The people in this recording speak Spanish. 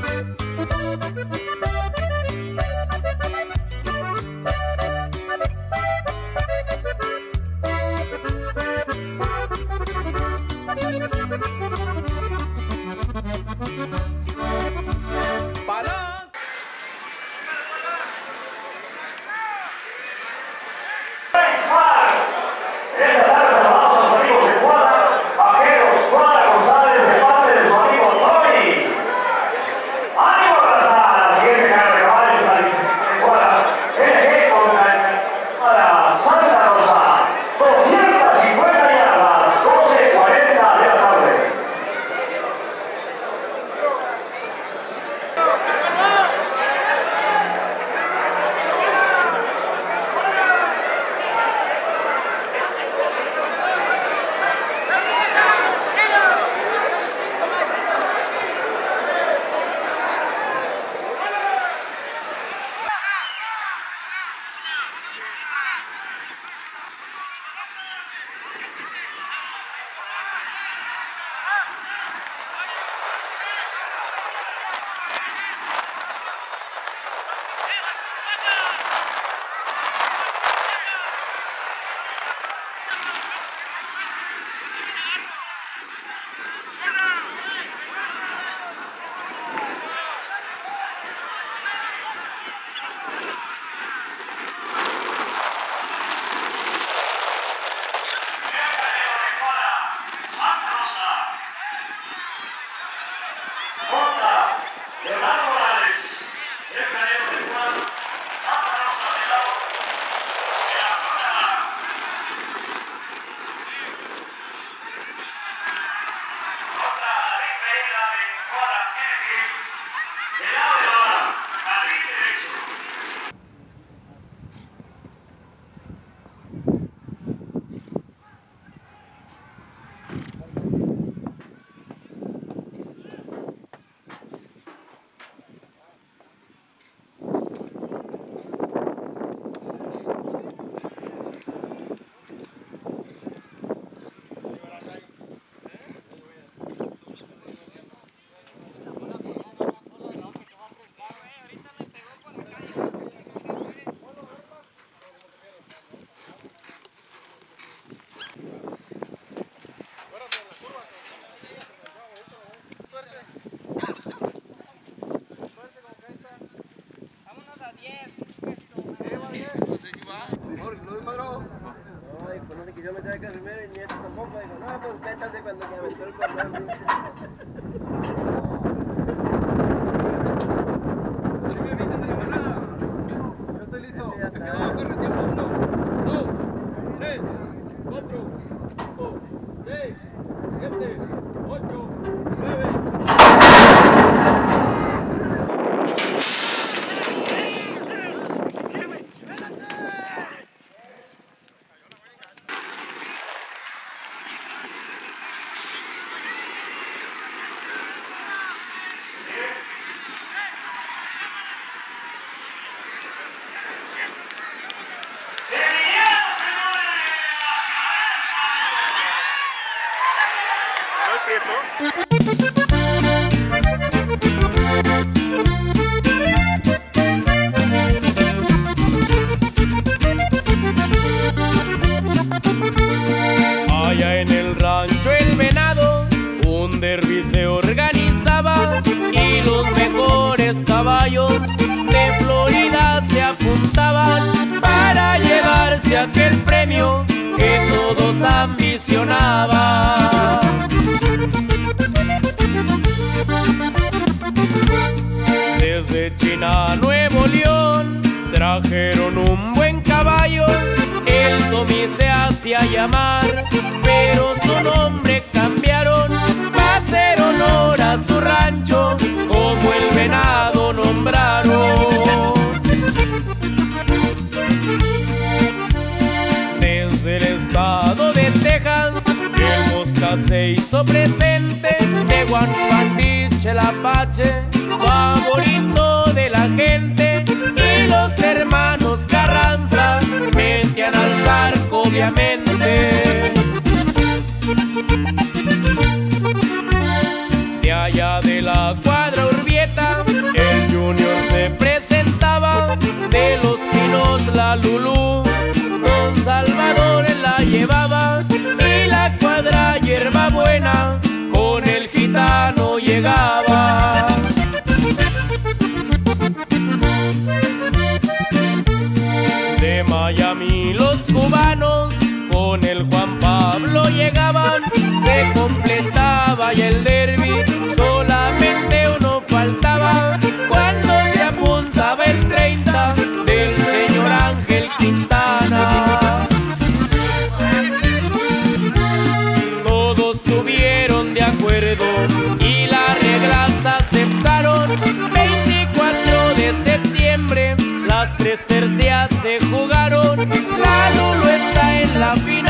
Thank you. Ay, pues no se quiso meter acá primero y nieto tampoco. Dijo, no, pues métase cuando me aventó el cordón. Allá en el rancho El Venado, un derbi se organizaba y los mejores caballos de Florida se apuntaban para llevarse aquel premio que todos ambicionaban. Llamar, pero su nombre cambiaron para hacer honor a su rancho, como el venado nombraron. Desde el estado de Texas, el Mosca se hizo presente de Guanpandich, el Apache, favorito de la gente. Llegaban, se completaba y el derby solamente uno faltaba cuando se apuntaba el 30 del señor Ángel Quintana. Todos tuvieron de acuerdo y las reglas aceptaron 24 de septiembre las tres tercias se jugaron. La Lulu está en la final.